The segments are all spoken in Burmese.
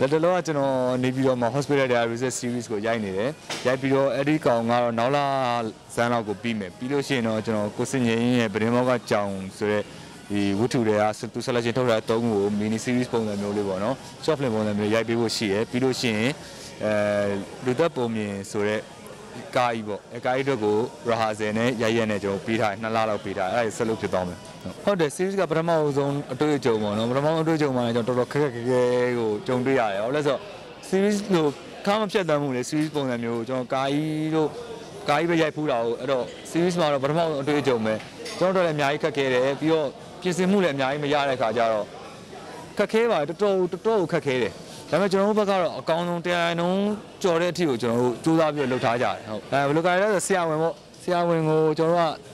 လက်တလောကကျွန်တော်နေပြီးတော့မှ Hospital Diaries Series ကိုရိုက်နေတယ်ရိုက်ပြီးတော့အဲ့ဒီကောင်ကတော့နောက်လာဇန်လောက်ကိုပြီးမယ်ပြီးလို့ရှိရင်တော့ကျွန်တော်ကိုစင်ငင်းရဲ့ဗရင်မောကကြောင်ဆိုတဲ့ဒီဝတ္ထုတွေကသူ selection ထုတ်တာအတုံးကို mini series ပုံစံမျိုးလေးပေါ့နော် short film ပုံစံမျိုးရိုက်ပေးဖို့ရှိရယ်ပြီးလို့ရှိရင်အဲလူသက်ပုံမြင်ဆိုတဲ့ ကားကြီးပေါ့အဲကားကြီးအတွက်ကို rehearsal နဲ့ရိုက်ရက်နဲ့ကျွန်တော်ပေးထားတယ်နှစ်လလောက်ပေးထားတယ်အဲ့ဒါဆက်လုပ်ဖြစ်သွားမယ်ဟုတ်တယ် series ကပထမဆုံးအတွေ့အကြုံပေါ့နော်ပထမဆုံးအတွေ့အကြုံမှာလည်းကျွန်တော်တော်တော်ခက်ခက်ခဲခဲကိုကြုံတွေ့ရတယ်ဟုတ်လဲဆိုတော့ series လို့ကားမဖြတ်တမ်းမှုလေ series ပုံစံမျိုးကျွန်တော်ကားကြီးတို့ကားကြီးပဲရိုက်ဖူးတာကိုအဲ့တော့ series မှာတော့ပထမဆုံးအတွေ့အကြုံပဲကျွန်တော်တို့လည်းအများကြီးခက်ခဲတယ်ပြီးတော့ပြင်ဆင်မှုလည်းအများကြီးမရတဲ့ခါကျတော့ခက်ခဲပါတော်တော်တော်တော်ခက်ခဲတယ် ဒါပေမဲ့ကျွန်တော်တို့ဘက်ကတော့အကောင်းဆုံးတရားနှုန်းကြော်တဲ့အထိကိုကျွန်တော်တို့စူးစမ်းပြီးလှုပ်ထားကြတယ်ဟုတ်အဲဘယ်လိုကြလဲဆိုဆရာဝန်ပေါ့ဆရာဝန်ကိုကျွန်တော်တို့က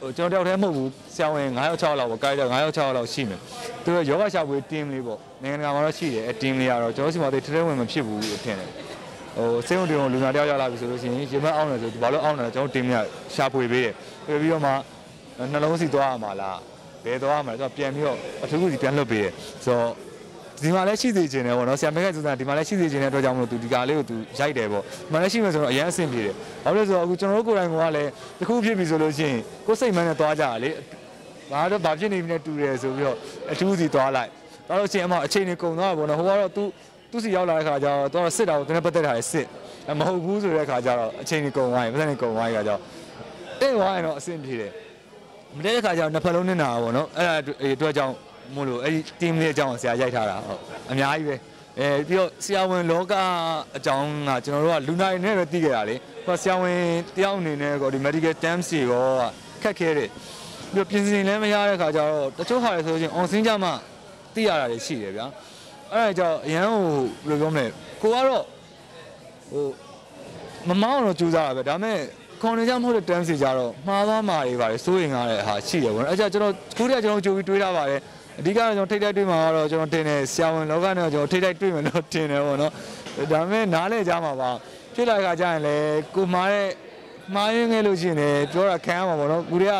ဟိုကျွန်တော်တယောက်တည်းမဟုတ်ဘူးဆရာဝန်9ယောက်6ယောက်လောက်ပေါ့ကြိုက်တော့9ယောက်6ယောက်လောက်ရှိမယ်သူတို့ယောဂရှာဖွေ team လေးပေါ့နိုင်ငံတကာမှာတော့ရှိတယ်အဲ team လေးကတော့ကျွန်တော်စီမှာတည်းထဲဝင်မဖြစ်ဘူးလို့ထင်တယ်ဟိုစေုံတုံလူနာတယောက်ရောက်လာပြီဆိုလို့ရှိရင်ရေမအောင်တယ်ဆိုဘာလို့အောင်တယ်ကျွန်တော် team ကရှာဖွေပေးတယ်ပြီးပြီးတော့မှနှလုံးစီသွားရမှာလားဘယ်သွားရမှာလဲဆိုတော့ပြန်ပြီးတော့အထူးကူစီပြန်လွတ်ပေးတယ်ဆိုတော့ ဒီမှာလည်းရှိသေးခြင်းတယ်ပေါ့နော်ဆရာမကစူးစမ်းဒီမှာလည်းရှိသေးခြင်းတဲ့အတွက်ကြောင့်မလို့သူဒီကားလေးကိုသူရိုက်တယ်ပေါ့ဒီမှာလည်းရှိမယ်ဆိုတော့အရင်အဆင်ပြေတယ်ဘာလို့လဲဆိုတော့အခုကျွန်တော်တို့ကိုယ်တိုင်ကလည်းတစ်ခုဖြစ်ပြီဆိုလို့ရှိရင်ကိုယ်စိတ်မှန်းနဲ့သွားကြတာလေဘာတော့ဘာဖြစ်နေပြီနဲ့တူတယ်ဆိုပြီးတော့အထူးစီသွားလိုက်သွားလို့ရှိရင်အမအချိန်နေကုန်သွားတာပေါ့နော်ဟိုကတော့ तू သူစီရောက်လာတဲ့ခါကျတော့တော့စစ်တာကိုတနေ့ပတ်သက်တာလေစစ်မဟုတ်ဘူးဆိုတဲ့ခါကျတော့အချိန်နေကုန်သွားရင်ပတ်သက်နေကုန်သွားရင်ခါကျတော့တဲ့သွားရင်တော့အဆင်ပြေတယ်မတဲ့ခါကျတော့နှစ်ဖက်လုံးနေတာပေါ့နော်အဲ့ဒါအတွက်ကြောင့် မို့လို့အဲ့ဒီ team လေးအကြောင်းဆရာရိုက်ထားတာဟုတ်အများကြီးပဲအဲပြီးတော့ဆရာဝန်လောကအကြောင်းကကျွန်တော်တို့ကလူနာရင်းနဲ့ပဲသိခဲ့တာလေဟိုဆရာဝန်တယောက်အနေနဲ့ကောဒီ medical terms တွေရောခက်ခဲတယ်ပြီးတော့ပြင်ဆင်လည်းမရတဲ့ခါကျတော့တချို့ဟာတွေဆိုရင် on scene ကြမှာသိရတာတွေရှိတယ်ဗျာအဲ့ဒါကြောင့်အရန်ဟိုဘယ်လိုပြောမလဲကိုကတော့ဟိုမမောင်းတော့ကြိုးစားတာပဲဒါပေမဲ့ခွန်နေကြမဟုတ်တဲ့ terms တွေကြတော့မှားသွားမှာတွေပါတယ်စိုးရင်ကားတဲ့ဟာရှိတယ်ဗောနော်အဲ့ကြောင့်ကျွန်တော်ခုတည်းကကျွန်တော်ကြိုပြီးတွေးထားပါတယ် အဓိကတော့ကျွန်တော်ထိတ်တိုက်တွေ့မှာကတော့ကျွန်တော်တင်တယ်ဆရာဝန်လောကနဲ့ကျွန်တော်ထိတ်တိုက်တွေ့မယ်လို့တင်တယ်ပေါ့နော်ဒါပေမဲ့နားလဲကြမှာပါဖြစ်လာခါကျရင်လေကိုမားတဲ့မှားရင်းခဲ့လို့ရှိရင်လည်းပြောတာခံရမှာပေါ့နော်ကိုတွေက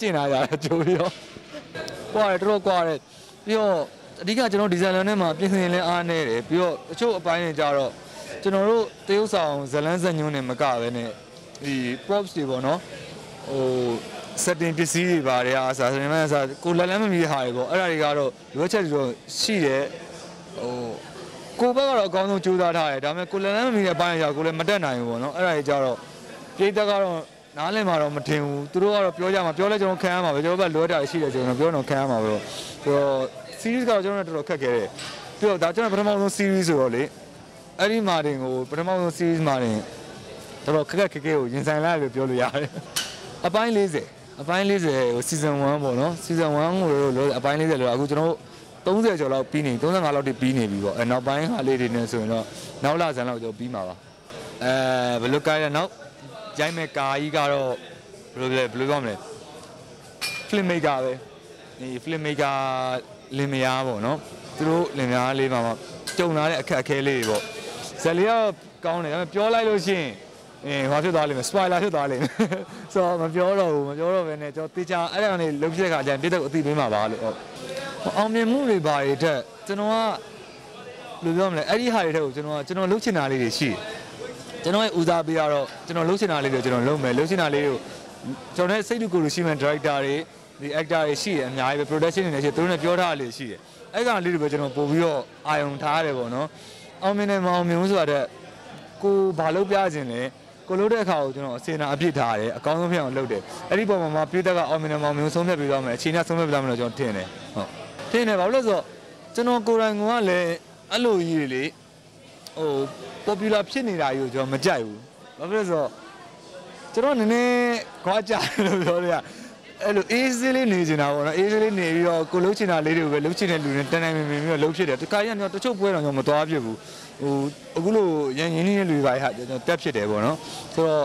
ကျင့်လာကြတယ်ကြိုပြီးတော့ကွာတယ်တော်တော်ကွာတယ်ပြီးတော့အဓိကကျွန်တော်ဒီဇိုင်နာနဲ့မှာပြင်ဆင်လဲအားနေတယ်ပြီးတော့တချို့အပိုင်းတွေကြတော့ကျွန်တော်တို့တရုပ်ဆောင်ဇလန်းဇညွန်းနဲ့မကပဲနဲ့ဒီ props တွေပေါ့နော်ဟို setting ပစ္စည်းတွေပါတယ်အားစားဆိုရင်လည်းစားကိုလက်လန်းမမီတဲ့ဟာတွေပေါ့အဲ့ဒါတွေကတော့ရွေးချက်တွေတော့ရှိတယ်ဟိုကိုဘက်ကတော့အကောင်းဆုံးကြိုးစားထားတယ်ဒါပေမဲ့ကိုလက်လန်းမမီတဲ့ဘိုင်းရောက်ကိုလည်းမတက်နိုင်ဘူးပေါ့နော်အဲ့ဒါတွေကြတော့ပြည်သက်ကတော့နားလည်မှာတော့မတင်ဘူးသူတို့ကတော့ပြောကြမှာပြောလဲကျွန်တော်ခံရမှာပဲကျွန်တော်ဘက်လိုအပ်တာရှိတယ်ကျွန်တော်ပြောတော့ခံရမှာပဲဆိုတော့ series ကတော့ကျွန်တော်တို့တော်တော်ခက်ခဲတယ်ပြီးတော့ဒါကျွန်တော်ပထမဆုံး series ဆိုတော့လေအဲ့ဒီမာတင်ကိုပထမဆုံး series မာတင်တော်တော်ခက်ခက်ခဲခဲကိုရင်ဆိုင်လိုက်လို့ပြောလို့ရတယ်အပိုင်း40 အပိုင်း40ဟို season 1ပေါ့နော် season 1ကိုလို့အပိုင်း40လို့အခုကျွန်တော်တို့30ကျော်လောက်ပြီးနေ35လောက်တိပြီးနေပြီပေါ့အဲနောက်ပိုင်းဟာလေးတွေနဲ့ဆိုရင်တော့နောက်လဆန်းလောက်ကျွန်တော်ပြီးမှာပါအဲဘယ်လိုကားရနောက်ရိုက်မဲ့ကာကြီးကတော့ဘယ်လိုလဲဘယ်လိုပြောမလဲ film maker ပဲဒီ film maker လင်မယားပေါ့နော်သူတို့လင်မယားလေးမှာကြုံလာတဲ့အခက်အခဲလေးတွေပေါ့ဇက်လီကတော့ကောင်းတယ်ဒါပေမဲ့ပြောလိုက်လို့ရှိရင် အင်းဟောဖြစ်သွားလိမ့်မယ် spoiler ဖြစ်သွားလိမ့်မယ်ဆိုတော့မပြောတော့ဘူးမပြောတော့ဘဲနဲ့ကျွန်တော်တေချာအဲ့ဒါကနေလုံးပြတဲ့ခါကျရင်တိတက်ကိုအသိပေးမှာပါလို့ဟုတ်အောင်မြင်မှုတွေဘာတွေတက်ကျွန်တော်ကဘယ်လိုပြောမလဲအဲ့ဒီဟာတွေတက်ကိုကျွန်တော်ကကျွန်တော်လှုပ်ချင်တာလေးတွေရှိတယ်ကျွန်တော်ရဲ့ဦးစားပေးကတော့ကျွန်တော်လှုပ်ချင်တာလေးတွေကျွန်တော်လုပ်မယ်လှုပ်ချင်တာလေးတွေကိုကျွန်တော်ရဲ့စိတ်တူကိုယ်လိုရှိမှန် director တွေဒီ actor တွေရှိတယ်အများကြီးပဲ production တွေလည်းရှိတယ်သူတို့နဲ့ပြောထားတာလေးရှိတယ်အဲ့ကောင်လေးတွေပဲကျွန်တော်ပို့ပြီးတော့အာယုံထားရတယ်ပေါ့နော်အောင်မြင်တယ်မအောင်မြင်ဘူးဆိုတာတဲ့ကိုဘာလုပ်ပြခြင်းလဲ ကိုလို့တဲ့အခါကိုကျွန်တော်အစင်နာအပြစ်ထားရတယ်အကောင်းဆုံးဖြစ်အောင်လုပ်တယ်အဲ့ဒီပုံမှာမှပြည်သက်ကအောင်မြင်တယ်မအောင်မြင်ဆုံးဖြတ်ပြီးတော့မယ်အချိန်နဲ့ဆုံးဖြတ်ပြီးတော့မယ်လို့ကျွန်တော်ထင်တယ်ဟုတ်ထင်တယ်ဘာလို့လဲဆိုတော့ကျွန်တော်ကိုယ်တိုင်ကလည်းအဲ့လိုကြီးတွေလေဟို popular ဖြစ်နေတာကြီးကိုကျွန်တော်မကြိုက်ဘူးဘာဖြစ်လဲဆိုတော့ကျွန်တော်နည်းနည်းခွာကြလို့ပြောရ အဲ့လို easy လေးနေနေတာပေါ့နော် easy လေးနေပြီးတော့ကိုလှုပ်ချင်တာလေးတွေကိုပဲလှုပ်ချင်တဲ့လူတွေတန်းတန်းမြင်မြင်ပြီးတော့လှုပ်ဖြစ်တယ်တခါကြီးကတော့တချို့ပွဲတော်ကျွန်တော်မသွားဖြစ်ဘူးဟိုအခုလိုရန်ရင်းနေတဲ့လူတွေပါဟာကျွန်တော်တက်ဖြစ်တယ်ပေါ့နော်ဆိုတော့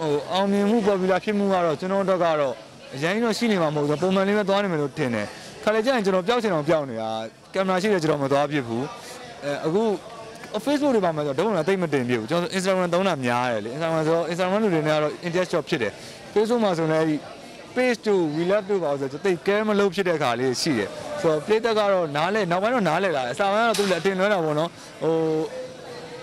ဟိုအောင်မြင်မှု popular ဖြစ်မှုကတော့ကျွန်တော်တို့ကတော့အရင်ကတော့ရှိနေမှာမဟုတ်ဘူးပုံမှန်လေးပဲသွားနေမယ်လို့ထင်တယ်ခါလေကျရင်ကျွန်တော်ပျောက်ချင်အောင်ပျောက်နေတာကင်မရာရှိတယ်ကျွန်တော်မသွားဖြစ်ဘူးအဲအခု Facebook တွေပါမှာဆိုတော့ဒုံလာတိတ်မတင်ပြဘူးကျွန်တော် Instagram သုံးတာများတယ်လေ Instagram ဆိုတော့ Instagram လူတွေနဲ့ကတော့ interest job ဖြစ်တယ် Facebook မှာဆိုလည်းအဲ့ဒီ page တို့ we love တို့ပါဆိုတော့တိတ်ကဲမလို့ဖြစ်တဲ့ခါလေးရှိတယ်ဆိုတော့ play တက်ကတော့နားလဲနောက်ပိုင်းတော့နားလဲလာတယ်အစာပိုင်းကတော့သူလည်းအတင်လွဲတာပေါ့နော်ဟို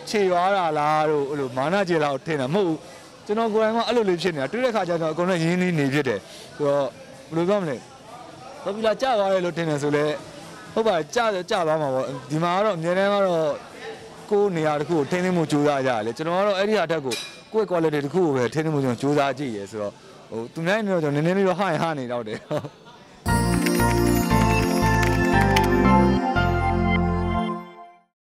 ခြေရွာတာလားတို့အဲ့လိုမာနကျေလောက်ထင်တာမဟုတ်ဘူးကျွန်တော်ကိုယ်တိုင်ကအဲ့လိုလေးဖြစ်နေတာတွေ့တဲ့ခါကျတော့အကုန်လုံးရင်းနှီးနေဖြစ်တယ်ဆိုတော့ဘယ်လိုပြောမလဲပေါ်ပူလာကြသွားတယ်လို့ထင်တယ်ဆိုလဲဟုတ်ပါကြကြသွားမှာပေါ့ဒီမှာကတော့အများတန်းကတော့ကိုယ်နေရာတစ်ခုကိုထိန်းသိမ်းမှုကြိုးစားကြရတယ်ကျွန်တော်ကတော့အဲ့ဒီဟာတက်ကိုကိုယ့် quality တစ်ခုကိုပဲထိန်းသိမ်းမှုကျွန်တော်ကြိုးစားကြည့်ရယ်ဆိုတော့ ဟိုသူများနေတော့ကျွန်တော်နည်းနည်းလေးတော့ဟိုင်ဟာနေတော့တယ်ဟုတ်